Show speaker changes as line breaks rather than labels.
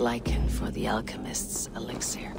lichen for the alchemist's elixir.